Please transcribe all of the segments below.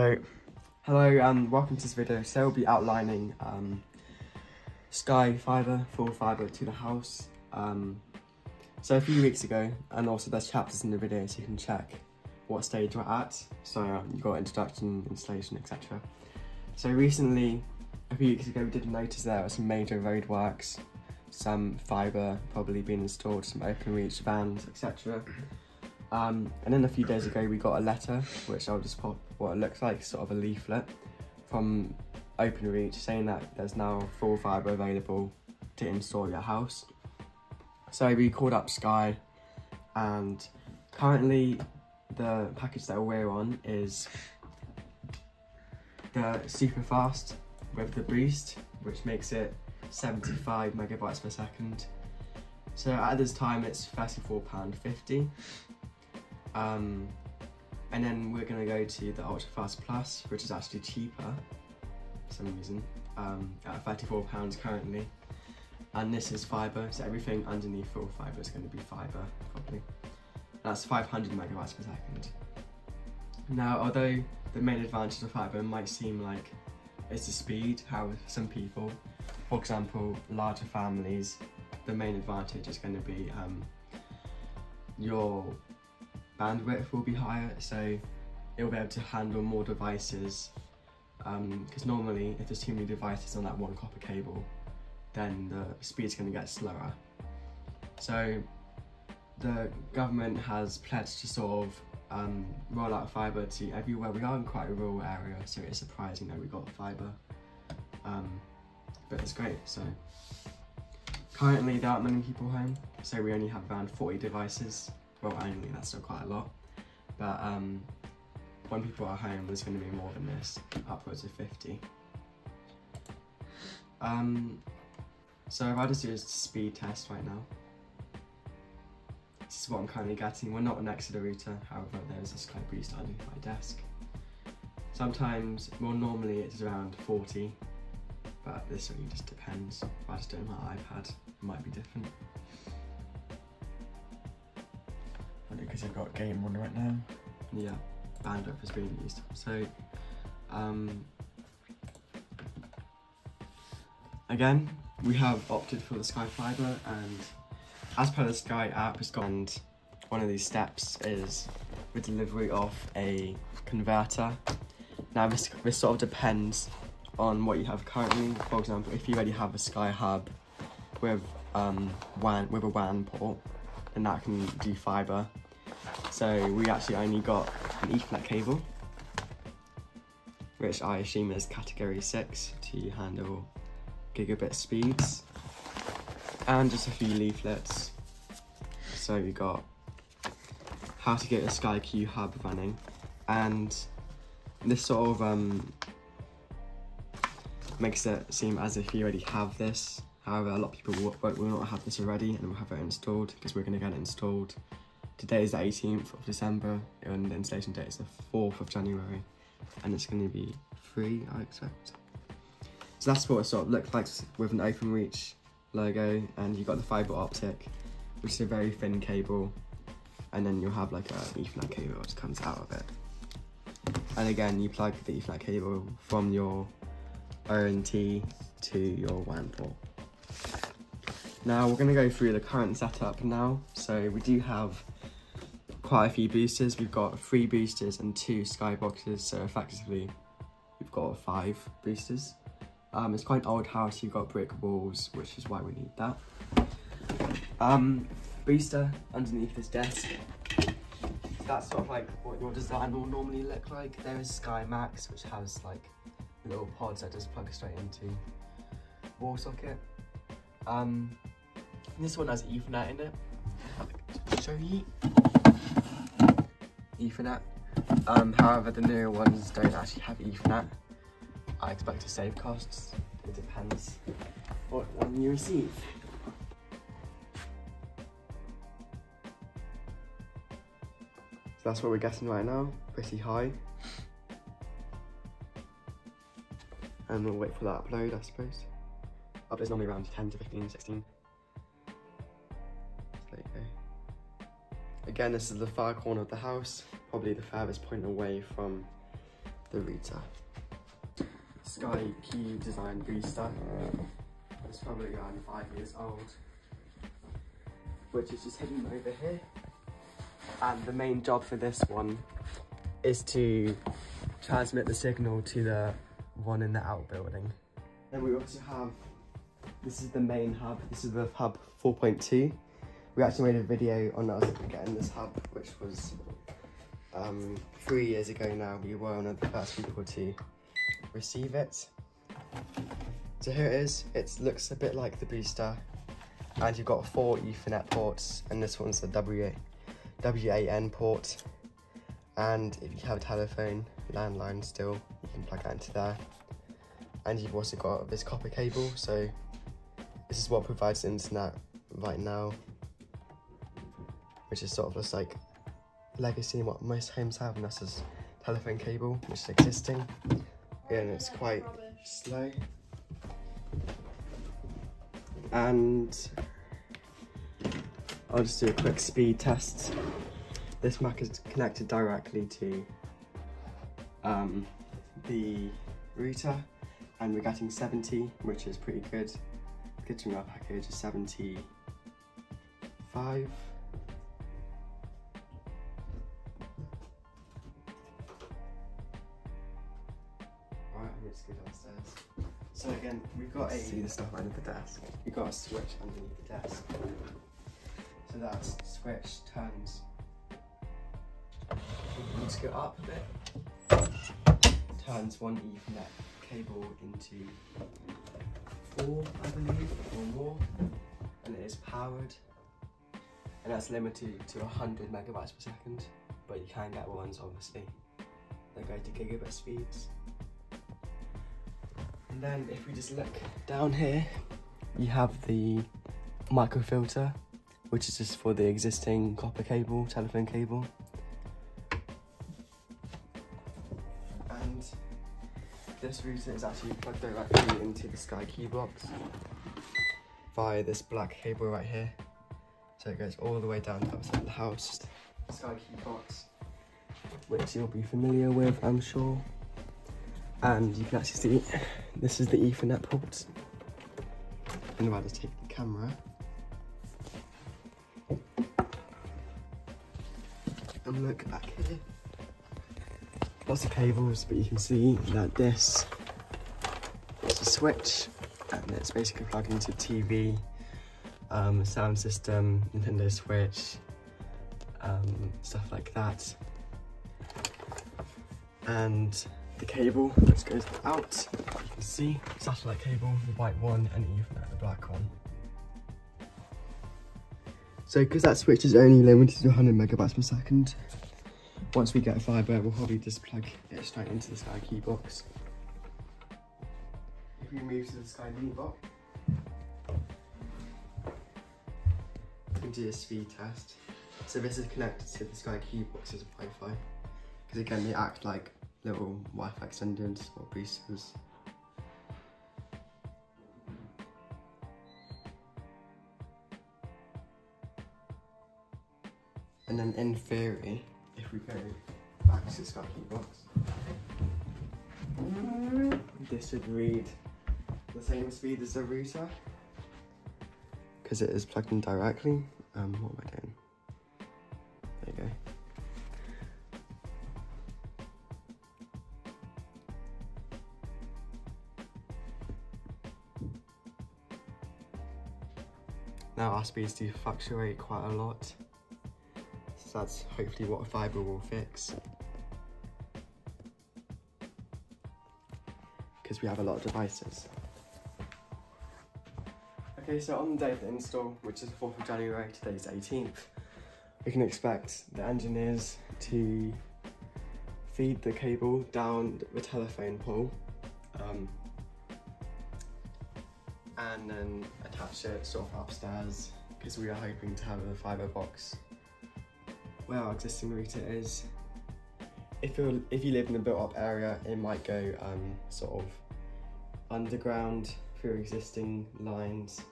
So, hello and welcome to this video. So we'll be outlining um, Sky Fibre, full fibre to the house. Um, so a few weeks ago, and also there's chapters in the video so you can check what stage we're at. So um, you've got introduction, installation, etc. So recently, a few weeks ago, we did notice there were some major road works, some fibre probably being installed, some Openreach vans, etc. Um, and then a few days ago, we got a letter, which I'll just pop what it looks like, sort of a leaflet from OpenReach saying that there's now full fibre available to install your house. So we called up Sky, and currently the package that we're on is the super fast with the boost, which makes it 75 megabytes per second. So at this time, it's £34.50. Um, and then we're gonna go to the Ultra Fast Plus, which is actually cheaper for some reason, um, at £34 currently. And this is fibre, so everything underneath full fibre is gonna be fibre, probably. That's 500 megabytes per second. Now, although the main advantage of fibre might seem like it's the speed, how some people, for example, larger families, the main advantage is going to be um, your bandwidth will be higher, so it'll be able to handle more devices. Because um, normally, if there's too many devices on that one copper cable, then the speed's going to get slower. So the government has pledged to sort of um, roll out fibre to everywhere. We are in quite a rural area, so it's surprising that we got fibre. Um, but it's great, so. Currently there aren't many people home, so we only have around 40 devices well only, that's still quite a lot. But um, when people are home, there's going to be more than this, upwards of 50. Um, so if I just do a speed test right now, this is what I'm currently getting. We're not the router, however, there's a Sky Boost underneath my desk. Sometimes, well normally it's around 40, but this really just depends. If I just do my iPad, it might be different. Because I've got game on right now. Yeah, bandwidth is being used. So, um, again, we have opted for the Sky Fibre and as per the Sky app, it's got and one of these steps is the delivery of a converter. Now this, this sort of depends on what you have currently. For example, if you already have a Sky Hub with um, WAN, with a WAN port, then that can do fibre. So we actually only got an Ethernet cable, which I assume is category 6 to handle gigabit speeds, and just a few leaflets. So we got how to get a SkyQ hub running, and this sort of um, makes it seem as if you already have this. However, a lot of people will, will not have this already and will have it installed because we're going to get it installed Today is the 18th of December and the installation date is the 4th of January and it's going to be free, I expect. So that's what it sort of looks like with an Openreach logo and you've got the fibre optic which is a very thin cable and then you'll have like an ethernet cable which comes out of it. And again, you plug the ethernet cable from your ONT to your WAN port. Now we're going to go through the current setup now. So we do have quite a few boosters. We've got three boosters and two skyboxes, so effectively we've got five boosters. Um, it's quite an old house, you've got brick walls, which is why we need that. Um, booster underneath this desk. That's sort of like what your design will normally look like. There is Sky Max, which has like little pods that just plug straight into wall socket. Um, this one has Ethernet in it. Show you. Ethernet. Um, however, the newer ones don't actually have Ethernet. I expect to save costs. It depends what one you receive. So that's what we're getting right now, pretty high. And we'll wait for that upload, I suppose. Upload's normally around 10 to 15, 16. Again, this is the far corner of the house, probably the furthest point away from the router. Sky Q Design Booster. It's probably around five years old, which is just hidden over here. And the main job for this one is to transmit the signal to the one in the outbuilding. Then we also have, this is the main hub, this is the hub 4.2. We actually made a video on us getting this hub, which was um, three years ago now. We were one of the first people to receive it. So here it is, it looks a bit like the booster. And you've got four ethernet ports and this one's the WA, WAN port. And if you have a telephone landline still you can plug that into there. And you've also got this copper cable so this is what provides internet right now which is sort of just like legacy what most homes have and that's this telephone cable which is existing. And it's quite slow. And I'll just do a quick speed test. This Mac is connected directly to um, the router and we're getting 70 which is pretty good. Getting our package is 75 got a see the stuff under the desk. You've got a switch underneath the desk. So that switch turns Let's go up a bit. Turns one Ethernet cable into four, I believe, or more, and it is powered. And that's limited to 100 megabytes per second, but you can get ones, obviously, that go to gigabit speeds. And then if we just look down here, you have the microfilter, which is just for the existing copper cable, telephone cable. And this router is actually plugged directly into the Sky Q box via this black cable right here. So it goes all the way down the outside the house. Sky Q box, which you'll be familiar with, I'm sure. And you can actually see, this is the Ethernet port. I'm about to take the camera. And look back here lots of cables, but you can see that this is a switch and it's basically plugged into TV, um, sound system, Nintendo Switch, um, stuff like that. And the cable which goes out, you can see satellite cable, the white one, and Ethernet, the black one. So because that switch is only limited to 100 megabytes per second, once we get a fibre, we'll probably just plug it straight into the Sky Q box. If we move to the Sky Mini box, we do a speed test. So this is connected to the Sky Q box's Wi-Fi. Because again, they act like little Wi-Fi extenders or pieces. And then in theory, if we go back to Sky Q box, this would read the same speed as the router because it is plugged in directly. Um, what am I doing? Speeds do fluctuate quite a lot. So that's hopefully what a fibre will fix. Because we have a lot of devices. Okay, so on the day of the install, which is the 4th of January, today's 18th, we can expect the engineers to feed the cable down the telephone pole um, and then attach it sort of upstairs because we are hoping to have a fibre box where our existing router is. If you if you live in a built up area, it might go um, sort of underground through existing lines.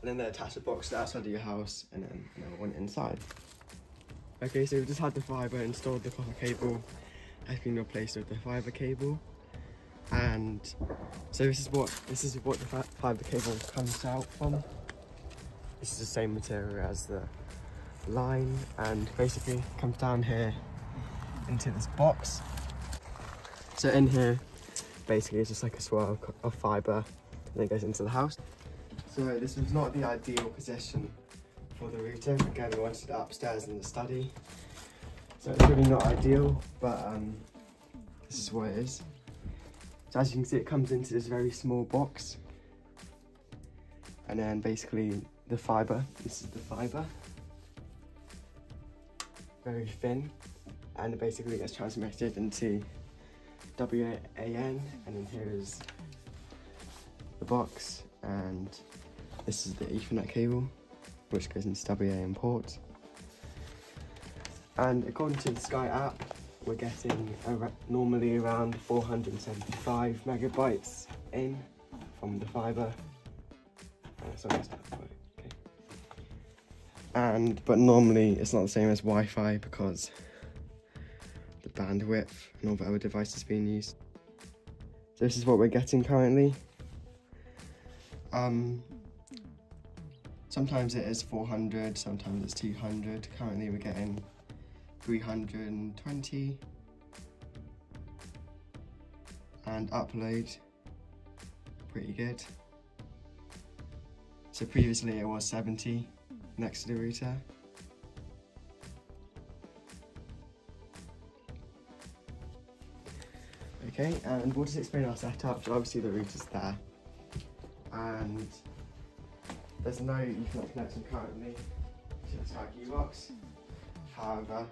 And then they attach a box to the outside of your house and then another one inside. Okay, so we've just had the fibre installed, the copper cable, has been replaced with the fiber cable. And so this is what this is what the fiber cable comes out from. This is the same material as the line and basically comes down here into this box. So in here, basically it's just like a swirl of fiber and it goes into the house. So this was not the ideal position for the router. Again, we wanted it upstairs in the study. So it's really not ideal, but um, this is what it is. So as you can see, it comes into this very small box. And then basically the fiber, this is the fiber. Very thin. And basically gets transmitted into WAN. And then here is the box. And this is the ethernet cable, which goes into WAN port. And according to the Sky app, we're getting normally around 475 megabytes in from the fiber. Uh, okay. And but normally it's not the same as Wi-Fi because the bandwidth and all the other devices being used. So this is what we're getting currently. Um, sometimes it is 400, sometimes it's 200. Currently we're getting 320 and upload. Pretty good. So previously it was 70 next to the router. Okay and we'll just explain our setup. So obviously the router's there. And there's no Ethernet connection currently to the Sky box However,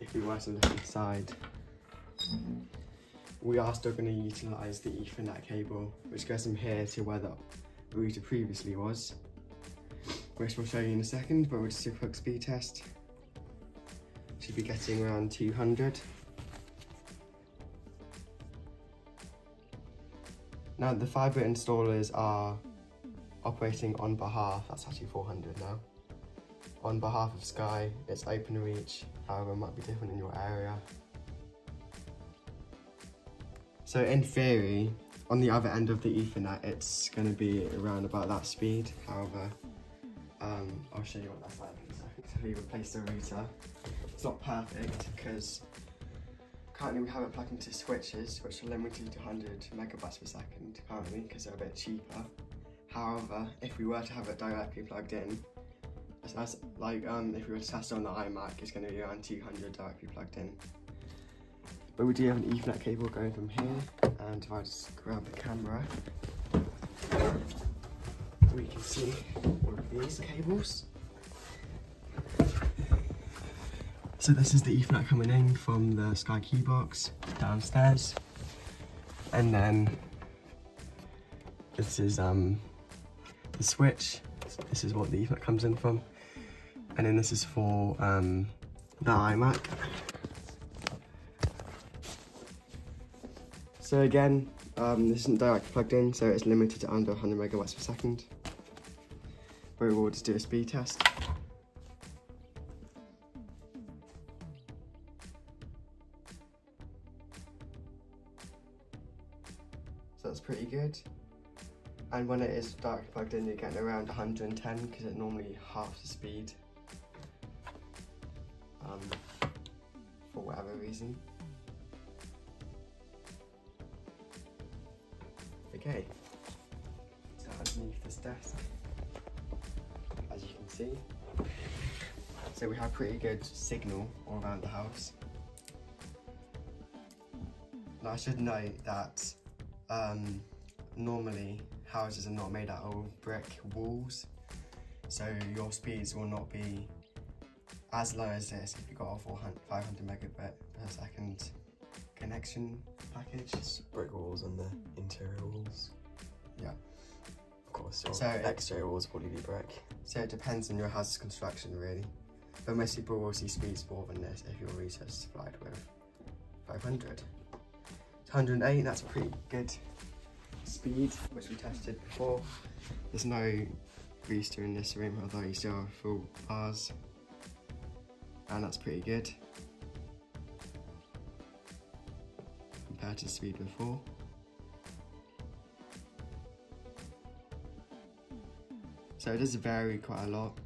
if we were to look inside, we are still going to utilise the Ethernet cable, which goes from here to where the router previously was, which we'll show you in a second, but we'll just do a quick speed test. Should be getting around 200. Now the fibre installers are operating on behalf, that's actually 400 now on behalf of Sky, it's OpenReach, however it might be different in your area. So in theory, on the other end of the Ethernet, it's going to be around about that speed. However, um, I'll show you what that's like in a second. So we replaced the router. It's not perfect because currently we have it plugged into switches, which are limited to 100 megabytes per second currently because they're a bit cheaper. However, if we were to have it directly plugged in, that's like um, if we were to test on the iMac, it's going to be around 200 directly plugged in. But we do have an Ethernet cable going from here, and if I just grab the camera, we can see all of these cables. So this is the Ethernet coming in from the Sky Q box downstairs, and then this is um, the switch. This is what the Ethernet comes in from and then this is for um, the iMac. So again, um, this isn't directly plugged in, so it's limited to under 100 megawatts per second. But we will just do a speed test. So that's pretty good. And when it is directly plugged in, you're getting around 110 because it normally halves the speed um, for whatever reason. Okay, so underneath this desk, as you can see, so we have pretty good signal all around the house. Now I should note that um, normally houses are not made out of brick walls, so your speeds will not be as low as this if you got a 500 megabit per second connection package. It's brick walls and the interior walls. Yeah. Of course, so exterior walls probably be brick. So it depends on your house's construction really. But most people will see speeds more than this if your router is supplied with 500. 108, that's a pretty good speed, which we tested before. There's no booster in this room, although you still have full bars and that's pretty good. compared to speed before. So it does vary quite a lot.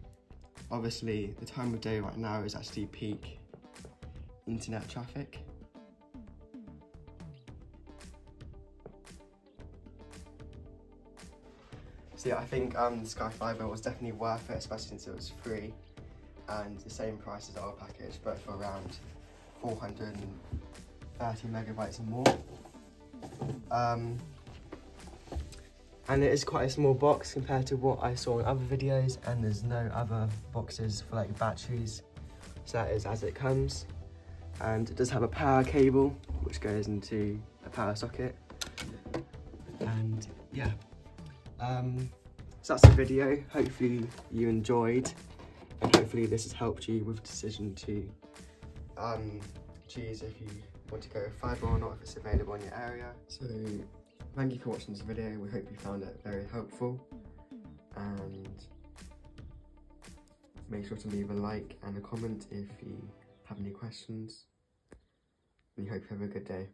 Obviously, the time of day right now is actually peak internet traffic. So yeah, I think um, Sky Fibre was definitely worth it, especially since it was free and the same price as our package, but for around 430 megabytes more. Um, and it is quite a small box compared to what I saw in other videos and there's no other boxes for like batteries. So that is as it comes. And it does have a power cable which goes into a power socket. And yeah um, so that's the video hopefully you enjoyed and hopefully this has helped you with decision to um, choose if you want to go with fibre or not if it's available in your area so thank you for watching this video. We hope you found it very helpful. And make sure to leave a like and a comment if you have any questions. We hope you have a good day.